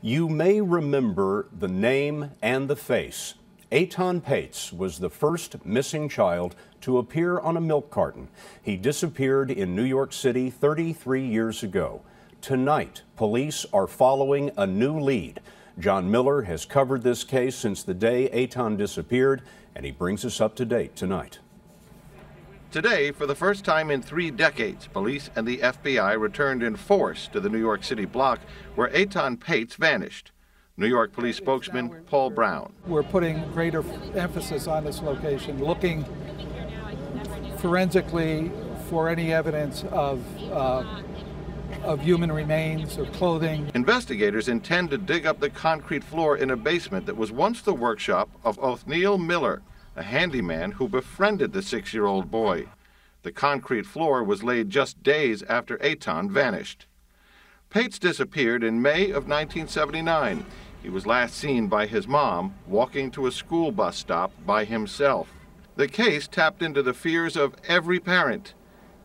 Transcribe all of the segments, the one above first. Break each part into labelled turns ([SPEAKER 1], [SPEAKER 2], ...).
[SPEAKER 1] You may remember the name and the face. Etan Patz was the first missing child to appear on a milk carton. He disappeared in New York City 33 years ago. Tonight, police are following a new lead. John Miller has covered this case since the day Etan disappeared, and he brings us up to date tonight.
[SPEAKER 2] Today, for the first time in three decades, police and the FBI returned in force to the New York City block where Etan Patz vanished. New York police spokesman Paul Browne.
[SPEAKER 3] We're putting greater emphasis on this location, looking forensically for any evidence of, uh, of human remains or clothing.
[SPEAKER 2] Investigators intend to dig up the concrete floor in a basement that was once the workshop of Othniel Miller, a handyman who befriended the six year old boy. The concrete floor was laid just days after Etan vanished. Patz disappeared in May of 1979. He was last seen by his mom walking to a school bus stop by himself. The case tapped into the fears of every parent.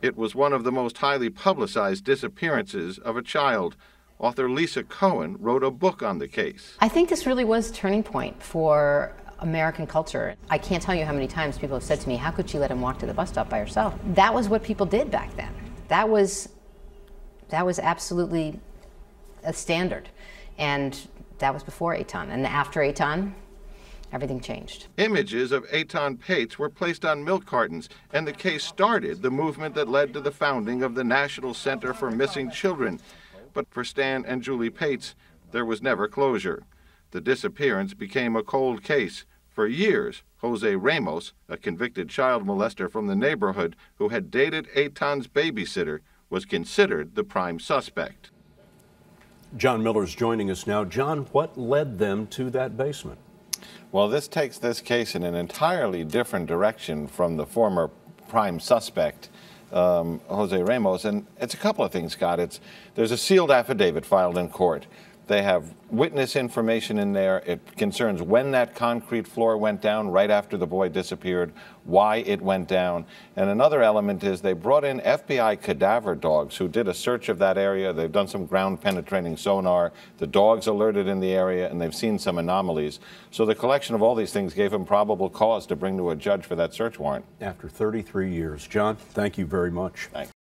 [SPEAKER 2] It was one of the most highly publicized disappearances of a child. Author Lisa Cohen wrote a book on the case.
[SPEAKER 4] I think this really was a turning point for American culture. I can't tell you how many times people have said to me, How could she let him walk to the bus stop by herself? That was what people did back then. That was that was absolutely a standard. And that was before Etan. And after Etan, everything changed.
[SPEAKER 2] Images of Etan Patz were placed on milk cartons, and the case started the movement that led to the founding of the National Center for Missing Children. But for Stan and Julie Patz, there was never closure. The disappearance became a cold case. For years, Jose Ramos, a convicted child molester from the neighborhood who had dated Etan's babysitter, was considered the prime suspect.
[SPEAKER 1] John Miller's joining us now. John, what led them to that basement?
[SPEAKER 5] Well, this takes this case in an entirely different direction from the former prime suspect, um, Jose Ramos. And it's a couple of things, Scott. It's, there's a sealed affidavit filed in court. They have witness information in there. It concerns when that concrete floor went down right after the boy disappeared, why it went down. And another element is they brought in FBI cadaver dogs who did a search of that area. They've done some ground penetrating sonar. The dogs alerted in the area and they've seen some anomalies. So the collection of all these things gave them probable cause to bring to a judge for that search warrant.
[SPEAKER 1] After 33 years. John, thank you very much.
[SPEAKER 5] Thanks.